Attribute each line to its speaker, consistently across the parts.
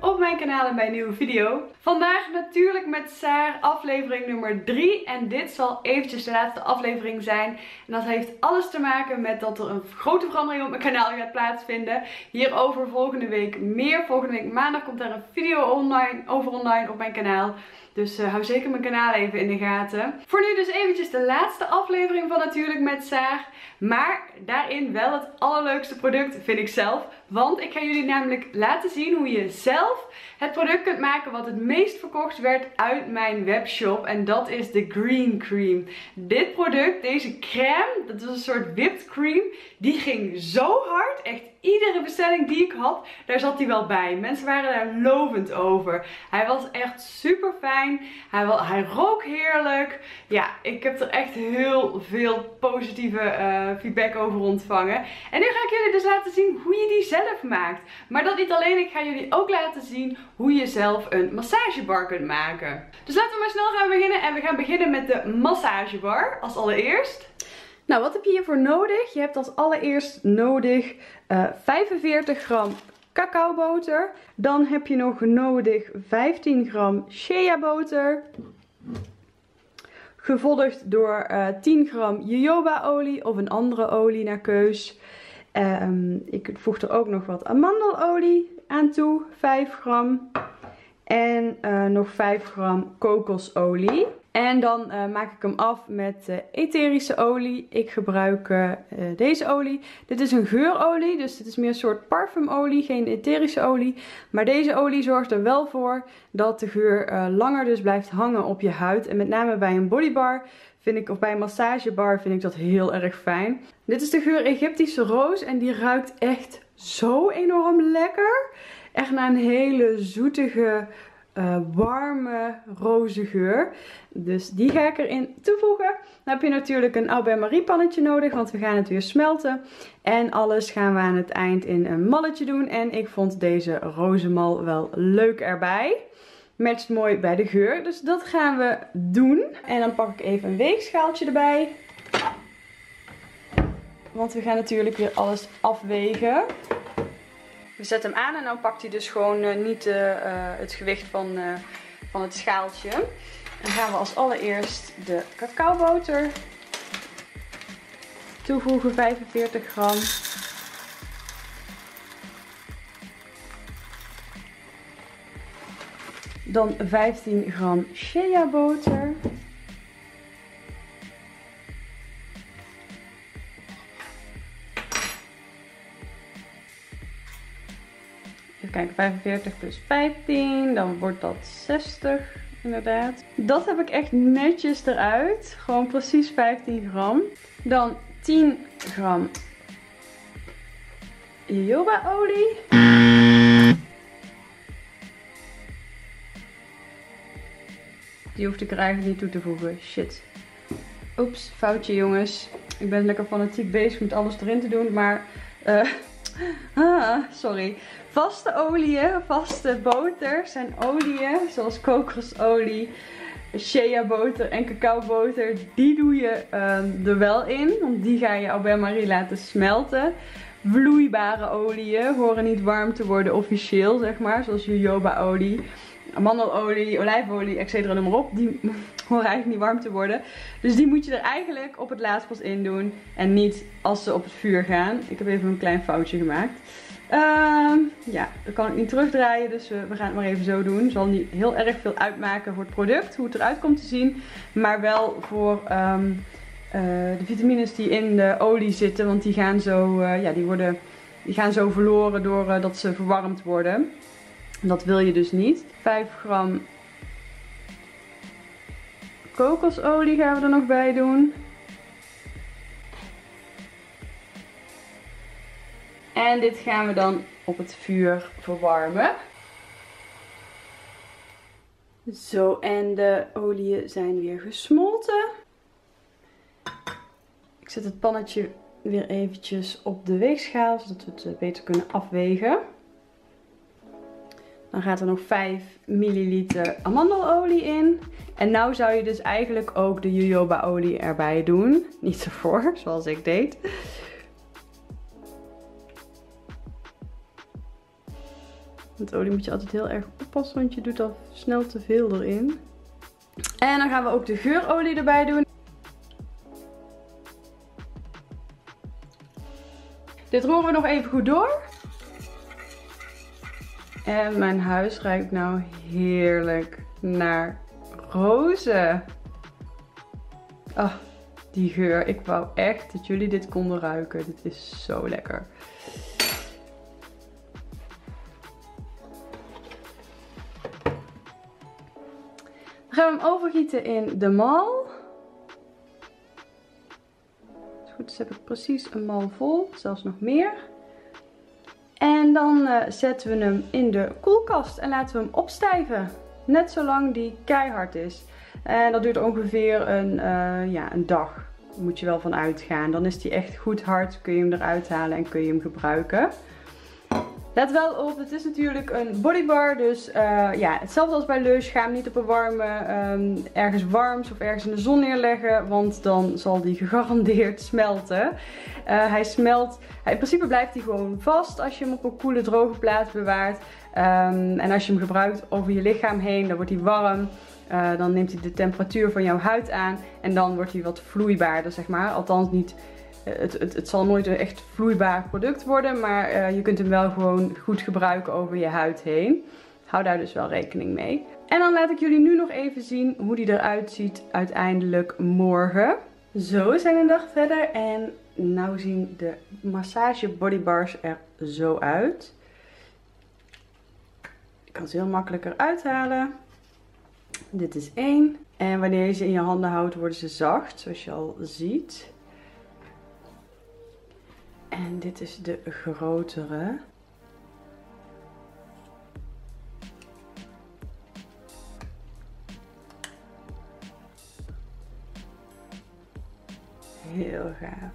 Speaker 1: op mijn kanaal en bij een nieuwe video. Vandaag natuurlijk met Saar aflevering nummer 3 en dit zal eventjes de laatste aflevering zijn. En dat heeft alles te maken met dat er een grote verandering op mijn kanaal gaat plaatsvinden. Hierover volgende week meer. Volgende week maandag komt daar een video online, over online op mijn kanaal. Dus uh, hou zeker mijn kanaal even in de gaten. Voor nu dus eventjes de laatste aflevering van Natuurlijk met Saar. Maar daarin wel het allerleukste product vind ik zelf. Want ik ga jullie namelijk laten zien hoe je zelf het product kunt maken wat het meest verkocht werd uit mijn webshop. En dat is de Green Cream. Dit product, deze crème, dat is een soort whipped cream. Die ging zo hard, echt iedere bestelling die ik had, daar zat hij wel bij. Mensen waren daar lovend over. Hij was echt super fijn. Hij, hij rook heerlijk. Ja, ik heb er echt heel veel positieve uh, feedback over ontvangen. En nu ga ik jullie dus laten zien hoe je die zelf maakt. Maar dat niet alleen, ik ga jullie ook laten zien hoe je zelf een massagebar kunt maken. Dus laten we maar snel gaan beginnen. En we gaan beginnen met de massagebar als allereerst. Nou, wat heb je hiervoor nodig? Je hebt als allereerst nodig uh, eh, 45 gram cacaoboter. Dan heb je nog nodig 15 gram shea boter. Gevolgd door uh, eh, 10 gram jojoba olie of een andere olie naar keus. Um, ik voeg er ook nog wat amandelolie aan toe, 5 gram. En uh, nog 5 gram kokosolie. En dan uh, maak ik hem af met uh, etherische olie. Ik gebruik uh, deze olie. Dit is een geurolie, dus dit is meer een soort parfumolie, geen etherische olie. Maar deze olie zorgt er wel voor dat de geur langer dus blijft hangen op je huid. En met name bij een bodybar vind ik, of bij een massagebar vind ik dat heel erg fijn. Dit is de geur Egyptische roos en die ruikt echt zo enorm lekker. Echt naar een hele zoetige, uh, warme roze geur. Dus die ga ik erin toevoegen. Dan heb je natuurlijk een Albert Marie pannetje nodig, want we gaan het weer smelten. En alles gaan we aan het eind in een malletje doen. En ik vond deze rozemal wel leuk erbij. Matcht mooi bij de geur, dus dat gaan we doen. En dan pak ik even een weegschaaltje erbij. Want we gaan natuurlijk weer alles afwegen. We zetten hem aan en dan pakt hij dus gewoon uh, niet uh, het gewicht van, van het schaaltje. Dan gaan we als allereerst de cacaoboter toevoegen, 45 gram. Dan 15 gram shea boter. Kijken, 45 plus 15, dan wordt dat 60 inderdaad. Dat heb ik echt netjes eruit. Gewoon precies 15 gram. Dan 10 gram jojoba olie. Die hoefde ik er eigenlijk niet toe te voegen. Shit. Oeps, foutje jongens. Ik ben lekker fanatiek bezig met alles erin te doen, maar... Uh, ah, sorry. Vaste oliën, vaste boters en oliën, zoals kokosolie, shea boter en cacao boter, die doe je uh, er wel in. Want die ga je au bain-marie laten smelten. Vloeibare oliën horen niet warm te worden officieel, zeg maar. Zoals jojoba olie, amandelolie, olijfolie, etc. noem maar op. Die horen eigenlijk niet warm te worden. Dus die moet je er eigenlijk op het laatst pas in doen. En niet als ze op het vuur gaan. Ik heb even een klein foutje gemaakt. Uh, ja, dat kan ik niet terugdraaien, dus we, gaan het maar even zo doen. Zal niet heel erg veel uitmaken voor het product, hoe het eruit komt te zien. Maar wel voor um, uh, de vitamines die in de olie zitten, want die gaan zo, uh, ja, die worden, die gaan zo verloren doordat uh, ze verwarmd worden. Dat wil je dus niet. 5 gram kokosolie gaan we er nog bij doen. En dit gaan we dan op het vuur verwarmen. Zo, en de oliën zijn weer gesmolten. Ik zet het pannetje weer eventjes op de weegschaal, zodat we het eh, beter kunnen afwegen. Dan gaat er nog 5 milliliter amandelolie in. En nou zou je dus eigenlijk ook de jojoba olie erbij doen. Niet ervoor, zoals ik deed. Met olie moet je altijd heel erg oppassen, want je doet al snel te veel erin. En dan gaan we ook de geurolie erbij doen. Dit roeren we nog even goed door. En mijn huis ruikt nou heerlijk naar rozen. Ah, die geur. Ik wou echt dat jullie dit konden ruiken. Dit is zo lekker. Dan gaan we hem overgieten in de mal. Goed, dus heb ik precies een mal vol. Zelfs nog meer. En dan uh, zetten we hem in de koelkast en laten we hem opstijven. Net zolang die keihard is. En dat duurt ongeveer een, uh, ja, een dag. Daar moet je wel van uitgaan. Dan is die echt goed hard. Kun je hem eruit halen en kun je hem gebruiken. Let wel op, het is natuurlijk een bodybar. Dus uh, ja, hetzelfde als bij Lush. Ga hem niet op een warme, um, ergens warms of ergens in de zon neerleggen. Want dan zal die gegarandeerd smelten. Uh, hij smelt, in principe blijft hij gewoon vast als je hem op een koele droge plaats bewaart. Um, en als je hem gebruikt over je lichaam heen, dan wordt hij warm. Uh, dan neemt hij de temperatuur van jouw huid aan. En dan wordt hij wat vloeibaarder, zeg maar. Althans niet het, het, zal nooit een echt vloeibaar product worden, maar uh, je kunt hem wel gewoon goed gebruiken over je huid heen. Hou daar dus wel rekening mee. En dan laat ik jullie nu nog even zien hoe die eruit ziet uiteindelijk morgen. Zo zijn een dag verder en nou zien de massage bodybars er zo uit. Ik kan ze heel makkelijk eruit halen. Dit is één. En wanneer je ze in je handen houdt worden ze zacht, zoals je al ziet. En dit is de grotere. Heel gaaf.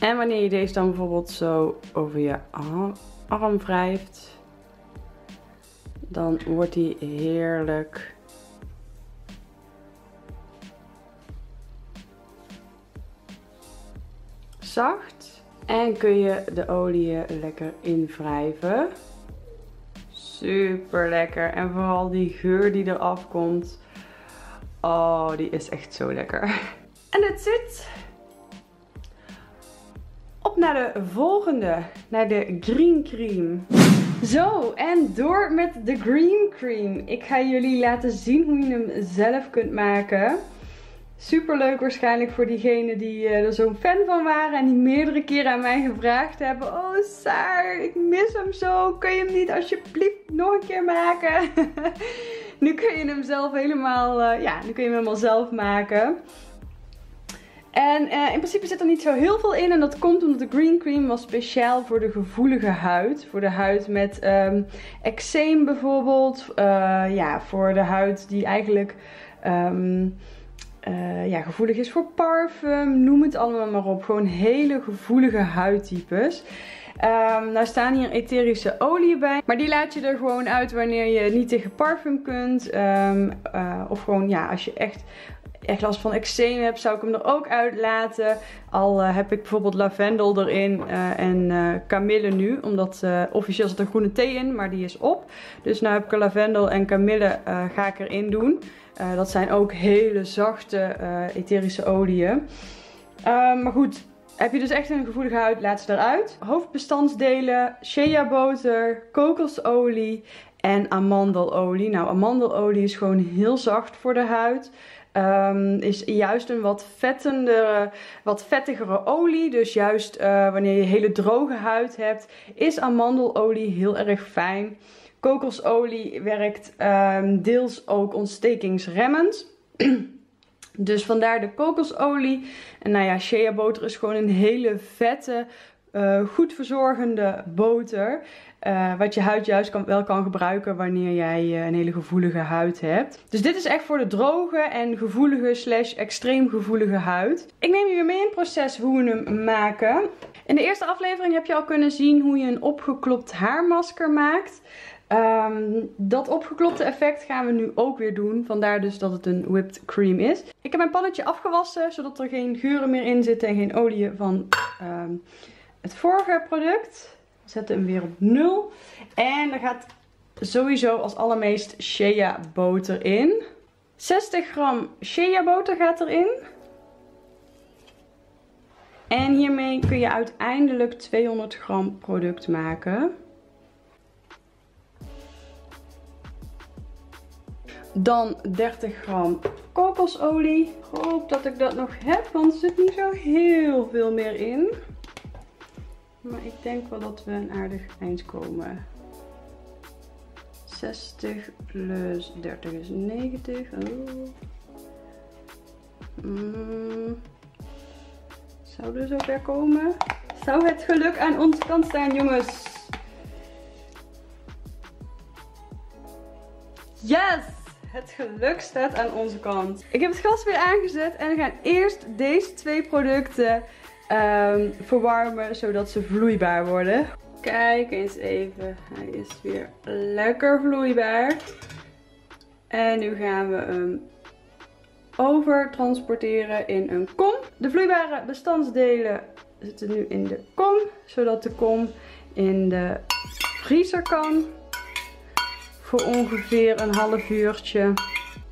Speaker 1: En wanneer je deze dan bijvoorbeeld zo over je arm wrijft, dan wordt die heerlijk zacht. En kun je de olie lekker invrijven. Super lekker. En vooral die geur die eraf komt. Oh, die is echt zo lekker. En that's it. Op naar de volgende. Naar de green cream. Zo, en door met de green cream. Ik ga jullie laten zien hoe je hem zelf kunt maken. Super leuk waarschijnlijk voor diegenen die uh, er zo'n fan van waren en die meerdere keren aan mij gevraagd hebben. Oh Saar, ik mis hem zo. Kun je hem niet alsjeblieft nog een keer maken? nu kun je hem zelf helemaal, uh, ja, nu kun je hem helemaal zelf maken. En uh, in principe zit er niet zo heel veel in. En dat komt omdat de green cream was speciaal voor de gevoelige huid. Voor de huid met um, eczeem bijvoorbeeld. ja, voor de huid die eigenlijk... Um, uh, ja, gevoelig is voor parfum, noem het allemaal maar op. Gewoon hele gevoelige huidtypes. Um, nou staan hier etherische olie bij. Maar die laat je er gewoon uit wanneer je niet tegen parfum kunt. Um, uh, of gewoon ja, als je echt, echt last van eczeem hebt, zou ik hem er ook uit laten. Al uh, heb ik bijvoorbeeld lavendel erin en kamille nu. Omdat officieel zit er groene thee in, maar die is op. Dus nu heb ik lavendel en kamille ga ik erin doen. Uh, dat zijn ook hele zachte uh, etherische oliën. Uh, maar goed, heb je dus echt een gevoelige huid, laat ze eruit. Hoofdbestandsdelen, shea boter, kokosolie en amandelolie. Nou, amandelolie is gewoon heel zacht voor de huid. Um, is juist een wat wat vettigere olie. Dus juist uh, wanneer je hele droge huid hebt, is amandelolie heel erg fijn. Kokosolie werkt um, deels ook ontstekingsremmend. dus vandaar de kokosolie. En nou ja, shea boter is gewoon een hele vette, uh, goed verzorgende boter. Uh, wat je huid juist wel kan gebruiken wanneer jij uh, een hele gevoelige huid hebt. Dus dit is echt voor de droge en gevoelige slash extreem gevoelige huid. Ik neem je weer mee in het proces hoe we hem maken. In de eerste aflevering heb je al kunnen zien hoe je een opgeklopt haarmasker maakt. Um, dat opgeklopte effect gaan we nu ook weer doen. Vandaar dus dat het een whipped cream is. Ik heb mijn pannetje afgewassen, zodat er geen geuren meer in zitten en geen olie van um, het vorige product. Zetten hem weer op 0. En er gaat sowieso als allermeest shea boter in. 60 gram shea boter gaat erin. En hiermee kun je uiteindelijk 200 gram product maken. Dan 30 gram kokosolie. Ik hoop dat ik dat nog heb, want er zit niet zo heel veel meer in. Maar ik denk wel dat we een aardig eind komen. 60 plus 30 is 90. Oh. Mm. Zou er zover komen? Zou het geluk aan onze kant staan, jongens? Yes! Het geluk staat aan onze kant. Ik heb het gas weer aangezet en we gaan eerst deze twee producten um, verwarmen zodat ze vloeibaar worden. Kijk eens even. Hij is weer lekker vloeibaar. En nu gaan we hem over transporteren in een kom. De vloeibare bestandsdelen zitten nu in de kom. Zodat de kom in de vriezer kan. Voor ongeveer een half uurtje.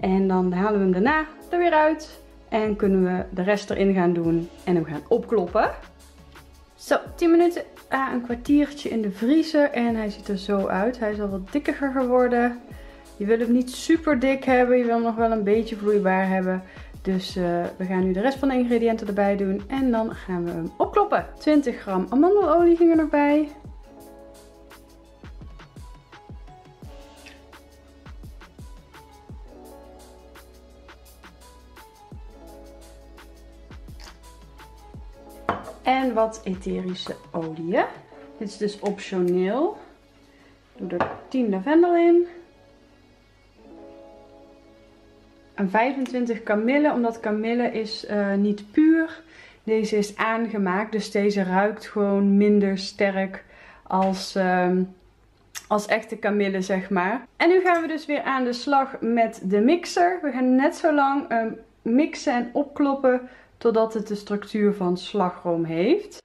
Speaker 1: En dan halen we hem daarna er weer uit. En kunnen we de rest erin gaan doen en hem gaan opkloppen. Zo, 10 minuten, ah, een kwartiertje in de vriezer. En hij ziet er zo uit. Hij is al wat dikker geworden. Je wil hem niet super dik hebben. Je wil hem nog wel een beetje vloeibaar hebben. Dus uh, we gaan nu de rest van de ingrediënten erbij doen. En dan gaan we hem opkloppen. 20 gram amandelolie ging er nog bij. En wat etherische olie. Dit is dus optioneel. Doe er 10 lavendel in. En 25 kamille, omdat kamille is uh, niet puur. Deze is aangemaakt, dus deze ruikt gewoon minder sterk als, uh, als echte kamille, zeg maar. En nu gaan we dus weer aan de slag met de mixer. We gaan net zo lang um, mixen en opkloppen totdat het de structuur van slagroom heeft.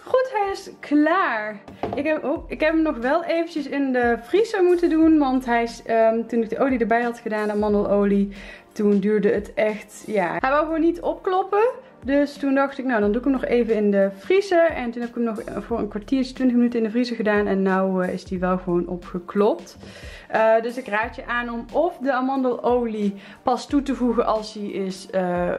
Speaker 1: Goed, hij is klaar. Ik heb, oh, ik heb hem nog wel eventjes in de vriezer moeten doen. Want hij um, toen ik de olie erbij had gedaan, de mandelolie, toen duurde het echt, ja. Hij wou gewoon niet opkloppen. Dus toen dacht ik, nou dan doe ik hem nog even in de vriezer. En toen heb ik hem nog voor een kwartiertje, 20 minuten in de vriezer gedaan. En nu uh, is die wel gewoon opgeklopt. Uh, dus ik raad je aan om of de amandelolie pas toe te voegen als hij is uh,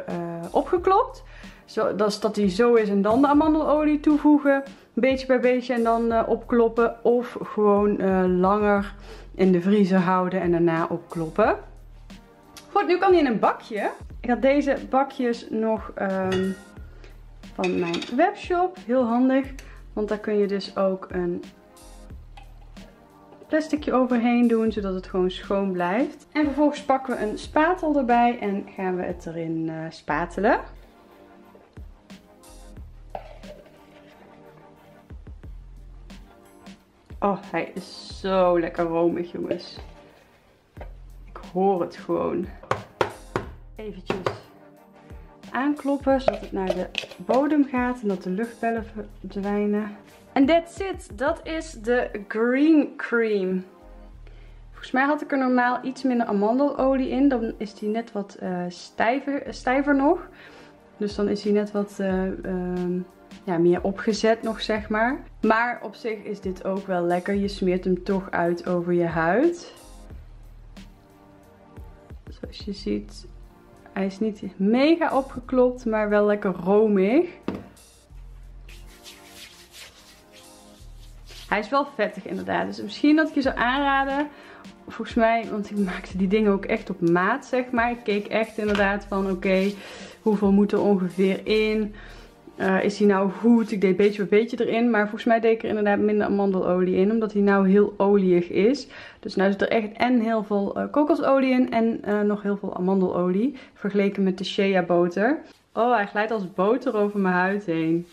Speaker 1: opgeklopt. Zo, dat, dat hij zo is en dan de amandelolie toevoegen. Beetje bij beetje en dan opkloppen. Of gewoon langer in de vriezer houden en daarna opkloppen. Goed, nu kan hij in een bakje. Ik had deze bakjes nog um, van mijn webshop. Heel handig. Want daar kun je dus ook een plasticje overheen doen. Zodat het gewoon schoon blijft. En vervolgens pakken we een spatel erbij. En gaan we het erin uh, spatelen. Oh, hij is zo lekker romig jongens. Ik hoor het gewoon eventjes aankloppen. Zodat het naar de bodem gaat en dat de luchtbellen verdwijnen. En that's it. Dat is de green cream. Volgens mij had ik er normaal iets minder amandelolie in. Dan is die net wat uh, stijver, stijver nog. Dus dan is die net wat uh, uh, ja, meer opgezet nog, zeg maar. Maar op zich is dit ook wel lekker. Je smeert hem toch uit over je huid. Zoals je ziet hij is niet mega opgeklopt, maar wel lekker romig. Hij is wel vettig inderdaad. Dus misschien dat ik je zou aanraden. Volgens mij, want ik maakte die dingen ook echt op maat zeg maar. Ik keek echt inderdaad van oké, hoeveel moet er ongeveer in. Uh, is hij nou goed? Ik deed beetje bij beetje erin. Maar volgens mij deed ik er inderdaad minder amandelolie in. Omdat hij nou heel olieig is. Dus nu zit er echt en heel veel uh, kokosolie in. En uh, nog heel veel amandelolie. Vergeleken met de shea boter. Oh, hij glijdt als boter over mijn huid heen.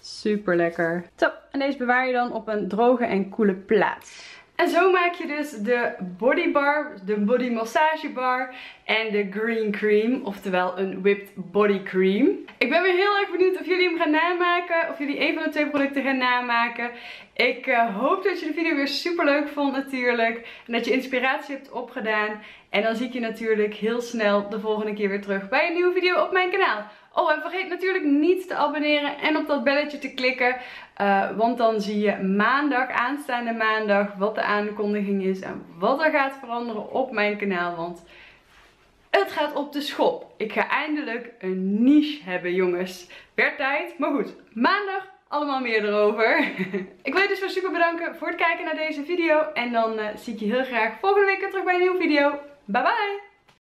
Speaker 1: Super lekker. Zo, en deze bewaar je dan op een droge en koele plaats. En zo maak je dus de body bar, de body massage bar en de green cream, oftewel een whipped body cream. Ik ben weer heel erg benieuwd of jullie hem gaan namaken, of jullie een van de twee producten gaan namaken. Ik uh, hoop dat je de video weer super leuk vond natuurlijk en dat je inspiratie hebt opgedaan. En dan zie ik je natuurlijk heel snel de volgende keer weer terug bij een nieuwe video op mijn kanaal. Oh, en vergeet natuurlijk niet te abonneren en op dat belletje te klikken. Uh, want dan zie je maandag, aanstaande maandag, wat de aankondiging is en wat er gaat veranderen op mijn kanaal. Want het gaat op de schop. Ik ga eindelijk een niche hebben, jongens. Werd tijd, maar goed. Maandag allemaal meer erover. ik wil je dus weer super bedanken voor het kijken naar deze video. En dan uh, zie ik je heel graag volgende week terug bij een nieuwe video. Bye bye!